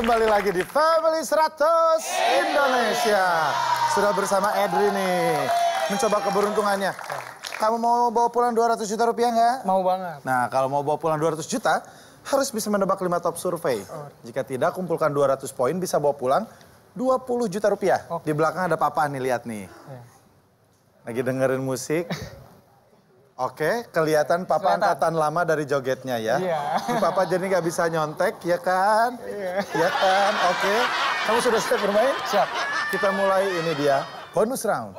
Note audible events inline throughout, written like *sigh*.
Kembali lagi di Family 100 Indonesia. Sudah bersama Edri nih. Mencoba keberuntungannya. Kamu mau bawa pulang 200 juta rupiah nggak? Mau banget. Nah, kalau mau bawa pulang 200 juta, harus bisa menebak 5 top survei. Jika tidak, kumpulkan 200 poin bisa bawa pulang 20 juta rupiah. Di belakang ada papa nih, lihat nih. Lagi dengerin musik. *laughs* Oke, kelihatan papa Kelihatan. angkatan lama dari jogetnya ya. Iya. Papa jadi nggak bisa nyontek, ya kan? Iya. Ya kan? Oke. Kamu sudah siap bermain? Siap. Kita mulai ini dia, bonus round.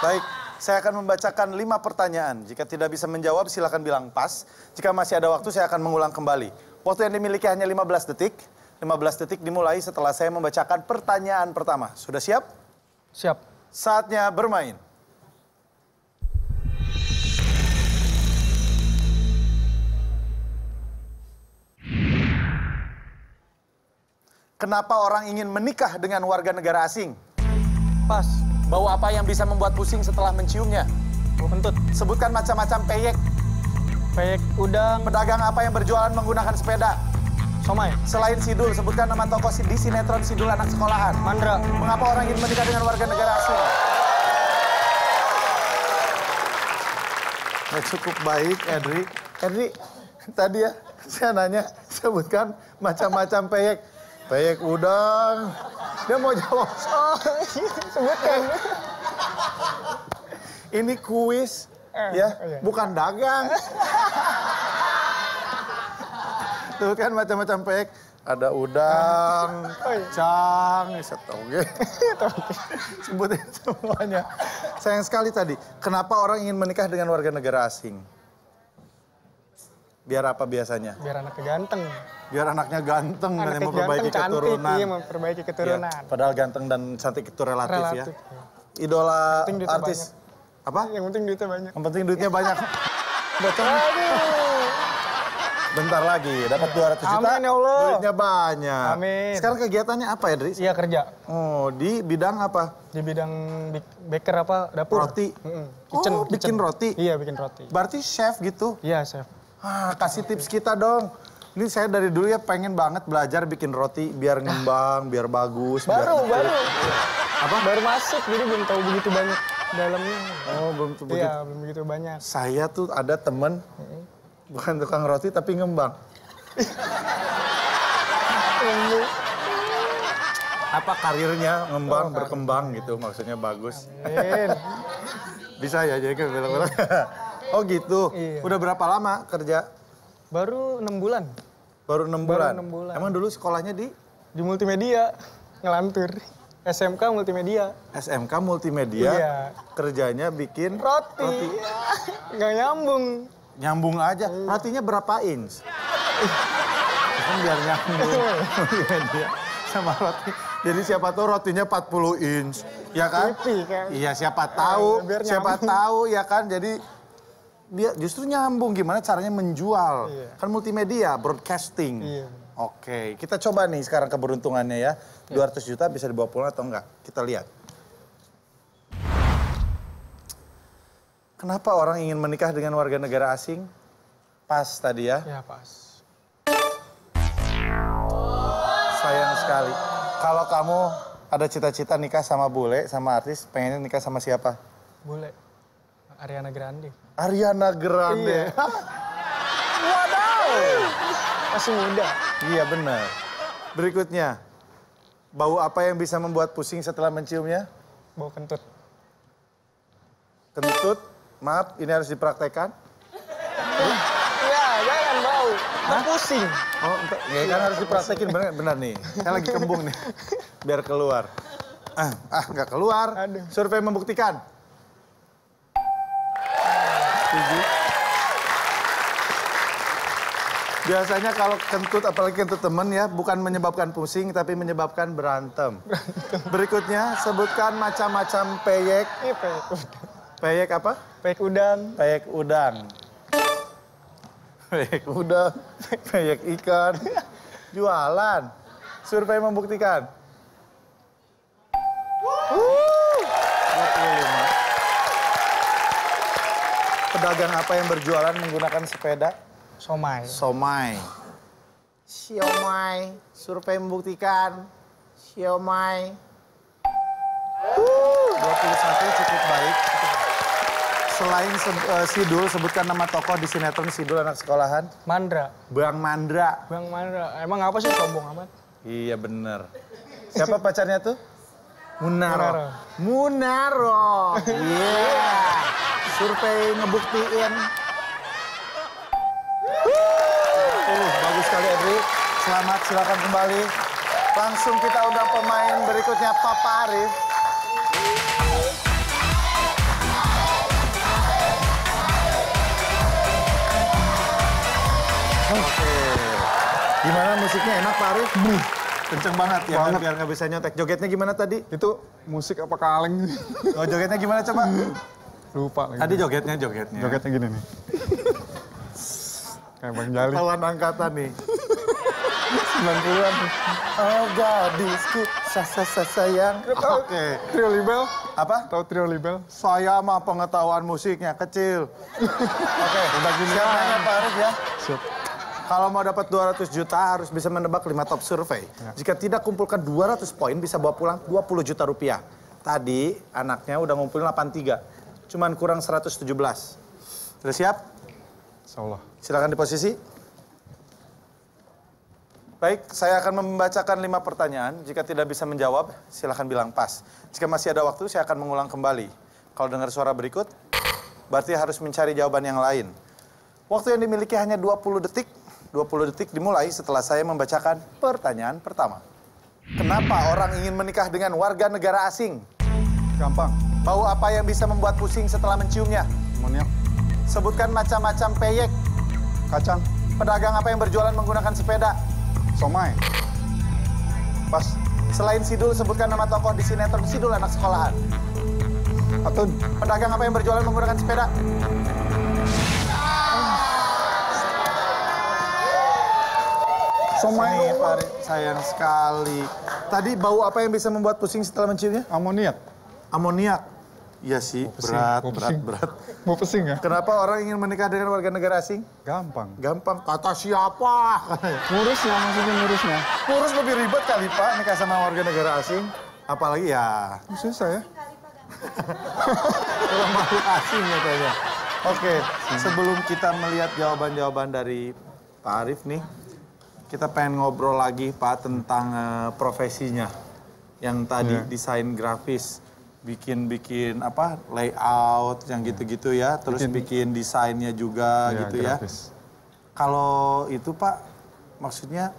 Baik, saya akan membacakan lima pertanyaan. Jika tidak bisa menjawab, silakan bilang pas. Jika masih ada waktu, saya akan mengulang kembali. Waktu yang dimiliki hanya 15 detik. 15 detik dimulai setelah saya membacakan pertanyaan pertama. Sudah siap? Siap. Saatnya bermain. Kenapa orang ingin menikah dengan warga negara asing? Pas. Bau apa yang bisa membuat pusing setelah menciumnya? Bau kentut. Sebutkan macam-macam peyek. Peyek udang. Pedagang apa yang berjualan menggunakan sepeda? Somai. Selain Sidul, sebutkan nama tokoh di sinetron Sidul anak sekolahan. Mandra. Mengapa orang ingin menikah dengan warga negara asing? Nah, cukup baik, Edri. Edri, tadi ya saya nanya, sebutkan macam-macam peyek. Peyek udang. Dia mau jawab. Oh, sebutkan. Ini kuis, Eh, ya, iya. bukan dagang. Sebutkan macam-macam peyek. Ada udang, Oh, iya. cang, setoge. *laughs* Sebutin semuanya. Sayang sekali tadi. Kenapa orang ingin menikah dengan warga negara asing? Biar apa biasanya? Biar anaknya ganteng. Biar anaknya ganteng dan Anaknya memperbaiki ganteng, cantik. keturunan. Iya, memperbaiki Ya, keturunan. padahal ganteng dan cantik itu relatif, ya. Relatif. Idola Penting duitnya artis. Apa? Yang penting duitnya banyak. Yang penting duitnya banyak. *laughs* Bocor. Bentar lagi, dapat 200 juta. Amin, ya Allah. Duitnya banyak. Amin. Sekarang kegiatannya apa ya, Dri? Iya kerja. Oh, di bidang apa? Di bidang baker apa? Dapur. Roti. Mm-mm. Oh, Kitchen, bikin kitchen. roti. Iya, bikin roti. Berarti chef gitu. Iya, chef. Ah, kasih tips kita dong. Ini saya dari dulu ya pengen banget belajar bikin roti biar ngembang, *laughs* biar bagus. biar Baru, empuk. baru. Apa? Baru masuk, jadi belum tahu begitu banyak dalamnya. Oh, belum tuh begitu. Iya, belum begitu banyak. Saya tuh ada temen, bukan tukang roti tapi ngembang. Apa karirnya ngembang, berkembang gitu, maksudnya bagus. Amin. *laughs* Bisa ya, jadi kan belok-belok. Oh gitu. Iya. Udah berapa lama kerja? Baru enam bulan Baru enam Baru bulan. enam bulan. Emang dulu sekolahnya di di multimedia ngelantur. SMK multimedia. SMK Multimedia. Iya. Kerjanya bikin Roti. Nggak nyambung. Nyambung aja. Rotinya berapa inch? kan biar nyambung. Multimedia *laughs* sama roti. Jadi siapa tahu rotinya 40 inch. Ya kan? Pipi kan. Iya, siapa tahu. biar siapa nyambung. tahu ya kan. Jadi biar justru nyambung gimana caranya menjual. Iya. Kan multimedia, broadcasting. Iya. Oke, kita coba nih sekarang keberuntungannya ya. 200 juta bisa dibawa pulang atau enggak? Kita lihat. Kenapa orang ingin menikah dengan warga negara asing? Pas tadi ya. Ya pas. Sayang sekali. Kalau kamu ada cita-cita nikah sama bule, sama artis, pengennya nikah sama siapa? Boleh. Ariana Grande. Ariana Grande. Iya. *laughs* Masih muda. iya benar. Berikutnya, bau apa yang bisa membuat pusing setelah menciumnya? Bau kentut. Kentut. Maaf, ini harus dipraktekkan. Ya, jangan bau. Ntar pusing. Oh, entar, ya kan harus dipraktekin benar, benar nih. Saya lagi kembung nih, biar keluar. Ah, ah nggak keluar. Aduh. Survei membuktikan. Setuju. Biasanya kalau kentut, apalagi kentut temen ya, bukan menyebabkan pusing, tapi menyebabkan berantem. Berikutnya, sebutkan macam-macam peyek. Peyek apa? Peyek udang. Peyek udang. Peyek udang, peyek ikan. Jualan. Survei membuktikan. 25. Pedagang apa yang berjualan menggunakan sepeda? Somai. Somai. Siomay. Survei membuktikan. Siomay. Uh, 21 cukup baik. Selain se- eh, Sidul, sebutkan nama tokoh di sinetron Sidul anak sekolahan. Mandra. Bang Mandra. Bang Mandra. Emang apa sih sombong amat? Iya bener. Siapa pacarnya tuh? Munaro. Munaro. Iya. Survei ngebuktiin. Uh, bagus sekali Edri. Selamat, silakan kembali. Langsung kita undang pemain berikutnya Papa Arif. Oke. Gimana musiknya enak Pak Arif? Kenceng banget ya, Banget. biar nggak bisa nyontek. Jogetnya gimana tadi? Itu musik apa kaleng? Oh jogetnya gimana coba? Lupa lagi. Tadi jogetnya jogetnya. Jogetnya gini nih. Kayak Bang Jali. Lawan angkatan nih. 90-an. Oh gadisku, sasa sa sayang. Oke. Trio Libel. Apa? Tahu Trio Libel? Saya mah pengetahuan musiknya kecil. *laughs* Oke, udah gini Siap nanya Pak Arif ya. Siap. Kalau mau dapat 200 juta harus bisa menebak 5 top survei. Jika tidak kumpulkan 200 poin bisa bawa pulang 20 juta rupiah. Tadi anaknya udah ngumpulin 83. Cuman kurang 117. Sudah siap? Insya Allah. Silakan di posisi. Baik, saya akan membacakan lima pertanyaan. Jika tidak bisa menjawab, silakan bilang pas. Jika masih ada waktu, saya akan mengulang kembali. Kalau dengar suara berikut, berarti harus mencari jawaban yang lain. Waktu yang dimiliki hanya 20 detik. 20 detik dimulai setelah saya membacakan pertanyaan pertama. Kenapa orang ingin menikah dengan warga negara asing? Gampang. Bau apa yang bisa membuat pusing setelah menciumnya? Amoniak. Sebutkan macam-macam peyek. Kacang. Pedagang apa yang berjualan menggunakan sepeda? Somai. Pas. Selain Sidul, sebutkan nama tokoh di sinetron Sidul anak sekolahan. Atun. Pedagang apa yang berjualan menggunakan sepeda? Pak Ari, sayang sekali. Tadi bau apa yang bisa membuat pusing setelah menciumnya? Amoniak. Amoniak. Iya sih, Mau pusing, berat, mau berat, pusing. berat. *laughs* Mau pesing ya? Kenapa orang ingin menikah dengan warga negara asing? Gampang. Gampang. Kata siapa? *laughs* Ngurusnya maksudnya ngurusnya. Ngurus lebih ribet kali, Pak, nikah sama warga negara asing. Apalagi ya, Susah ya? Orang makhluk asing katanya. Oke, sebelum kita melihat jawaban-jawaban dari Pak Arief nih, kita pengen ngobrol lagi Pak tentang eh, profesinya. Yang tadi Iya. desain grafis, bikin-bikin apa layout yang gitu-gitu ya, terus bikin, desainnya juga Iya, gitu ya. grafis. Kalau itu Pak, maksudnya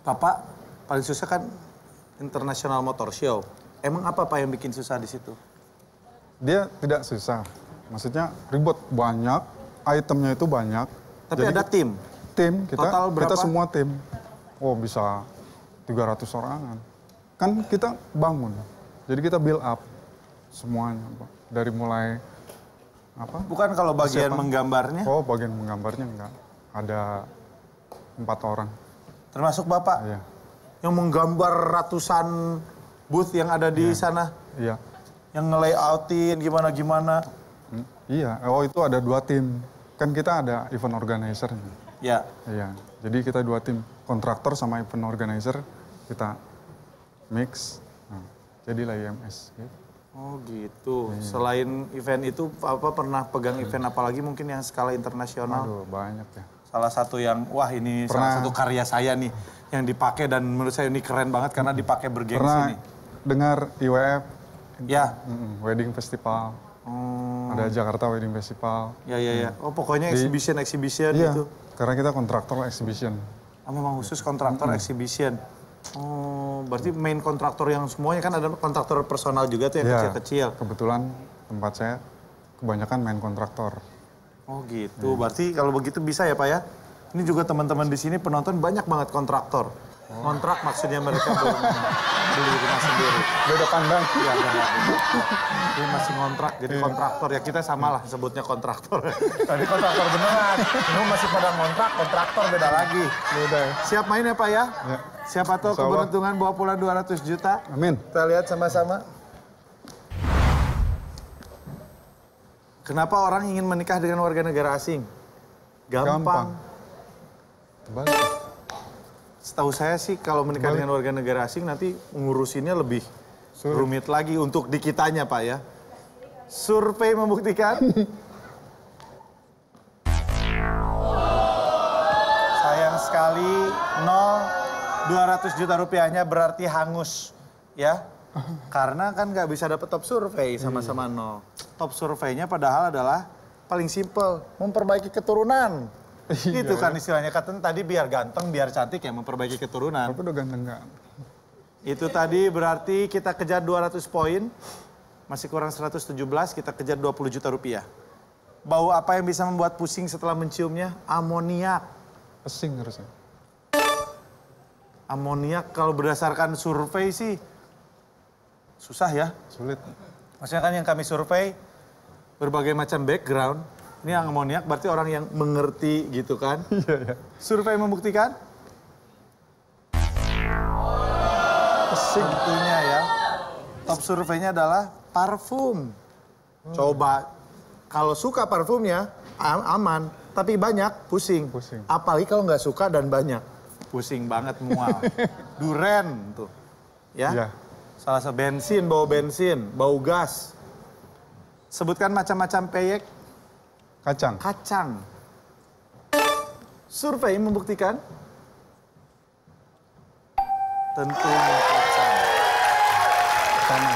Bapak paling susah kan International Motor Show. Emang apa Pak yang bikin susah di situ? Dia tidak susah. Maksudnya ribet banyak, itemnya itu banyak. Tapi Jadi ada tim. Tim kita Total berapa? kita semua tim. Oh bisa 300 orangan. Kan kita bangun. Jadi kita build up semuanya Pak. dari mulai apa? Bukan kalau bagian Persiapan. menggambarnya, oh bagian menggambarnya enggak. Ada empat orang. Termasuk Bapak? Iya. Yang menggambar ratusan booth yang ada di sana, iya. Yang ngelayoutin gimana-gimana. Hmm, iya. Oh itu ada dua tim. Kan kita ada event organizer Ya, iya jadi kita dua tim kontraktor sama event organizer kita mix nah, jadilah IMS gitu. oh gitu. Iya. Selain event itu, apa pernah pegang event apa lagi mungkin yang skala internasional? aduh banyak ya Salah satu yang, wah ini salah Pernah. satu karya saya nih, yang dipakai dan menurut saya ini keren banget karena dipakai bergengsi Pernah nih. dengar IWF, Ya, mm, Wedding Festival, oh, ada Jakarta Wedding Festival. ya ya ya. Oh pokoknya Di- exhibition exhibition Iya, gitu. karena kita kontraktor exhibition. Ah, memang khusus kontraktor exhibition. Oh, berarti main kontraktor yang semuanya kan ada kontraktor personal juga tuh yang Iya, kecil-kecil. Kebetulan tempat saya kebanyakan main kontraktor. Oh gitu, berarti kalau begitu bisa ya Pak ya? Ini juga teman-teman di sini penonton banyak banget kontraktor. Kontrak maksudnya mereka belum *laughs* beli rumah sendiri. Beda pandang. Iya, iya, iya. Ini masih kontrak, jadi kontraktor ya kita sama lah sebutnya kontraktor. *laughs* Tadi kontraktor beneran, ini masih pada kontrak, kontraktor beda lagi. Beda ya. Siap main ya Pak ya? Ya. Siapa tahu keberuntungan bawa pulang 200 juta. Amin. Kita lihat sama-sama. Kenapa orang ingin menikah dengan warga negara asing? Gampang. Gampang. Terbalik. Setahu saya sih kalau menikah dengan warga negara asing nanti ngurusinnya lebih Sulit. rumit lagi untuk di kitanya Pak ya. Survei membuktikan. *laughs* Sayang sekali nol 200 juta rupiahnya berarti hangus ya. *laughs* Karena kan nggak bisa dapat top survei sama-sama nol. Top surveinya padahal adalah paling simple, memperbaiki keturunan. Itu kan istilahnya kata tadi biar ganteng, biar cantik ya memperbaiki keturunan. Tapi udah ganteng kan? Itu tadi berarti kita kejar 200 poin, masih kurang 117, kita kejar 20 juta rupiah. Bau apa yang bisa membuat pusing setelah menciumnya? Amoniak. Pesing harusnya. Amoniak kalau berdasarkan survei sih susah ya. Sulit. Maksudnya kan yang kami survei berbagai macam background. Ini yang amoniak berarti orang yang mengerti gitu kan. *laughs* Iya, iya. Survei membuktikan? Pesing. Tentunya ya. Top surveinya adalah parfum. Coba kalau suka parfumnya am- aman, tapi banyak pusing. Pusing. Apalagi kalau nggak suka dan banyak. Pusing banget mual. *laughs* Duren tuh. Ya. Iya. Salah satu bensin, bau bensin, bau gas. Sebutkan macam-macam peyek Kacang. kacang. Survei membuktikan tentunya kacang. Sama.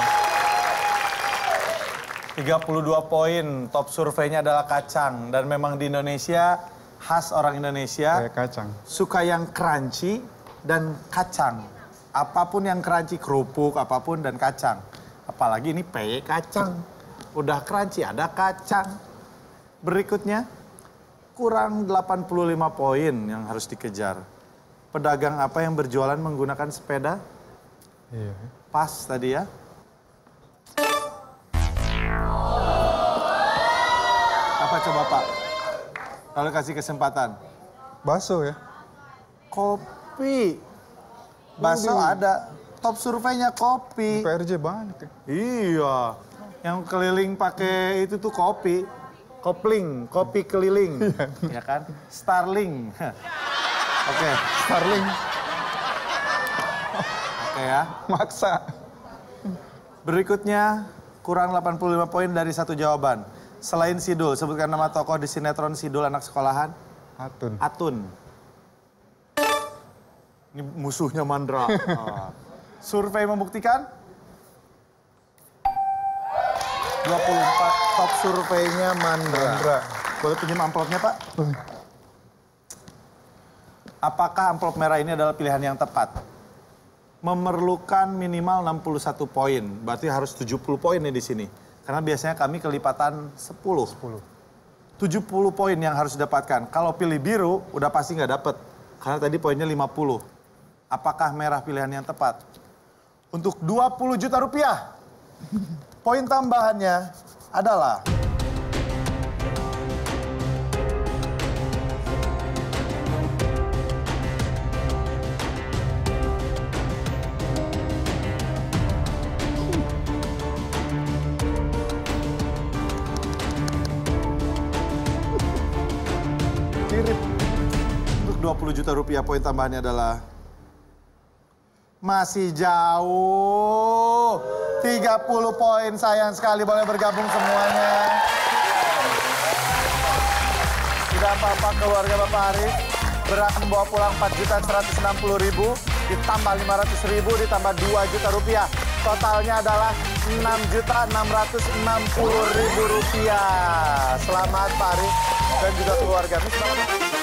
32 poin, top surveinya adalah kacang. Dan memang di Indonesia, khas orang Indonesia, Kayak kacang. suka yang crunchy dan kacang. Apa pun yang crunchy, kerupuk, apa pun dan kacang. Apalagi ini peyek kacang. Udah crunchy, ada kacang. Berikutnya, kurang 85 poin yang harus dikejar. Pedagang apa yang berjualan menggunakan sepeda? Iya. Pas tadi ya. Apa coba Pak? Kalau kasih kesempatan. Bakso ya? Kopi. Bakso ada. Top surveinya kopi. PRJ banyak ya. Iya. Yang keliling pakai itu tuh kopi. Kopling, kopi keliling. *laughs* ya kan? Starling. *laughs* Oke, Starling. oke ya. Maksa. Berikutnya, kurang 85 poin dari satu jawaban. Selain Sidul, sebutkan nama tokoh di sinetron Sidul anak sekolahan. Atun. Atun. Ini musuhnya Mandra. *laughs* Survei membuktikan? 24 top surveinya Mandra. Mandra. Boleh pinjam amplopnya Pak? Apakah amplop merah ini adalah pilihan yang tepat? Memerlukan minimal 61 poin, berarti harus 70 poin nih di sini. Karena biasanya kami kelipatan 10. 10. 70 poin yang harus didapatkan. Kalau pilih biru, udah pasti nggak dapet. Karena tadi poinnya 50. Apakah merah pilihan yang tepat? Untuk 20 juta rupiah. Poin tambahannya adalah... Untuk 20 juta rupiah poin tambahannya adalah masih jauh. 30 poin sayang sekali boleh bergabung semuanya. Tidak apa-apa keluarga Bapak Arif berhak membawa pulang 4 juta 160 ribu ditambah 500 ribu ditambah 2 juta rupiah. Totalnya adalah 6 juta 660 ribu rupiah. Selamat Pak Arif dan juga keluarga. Selamat.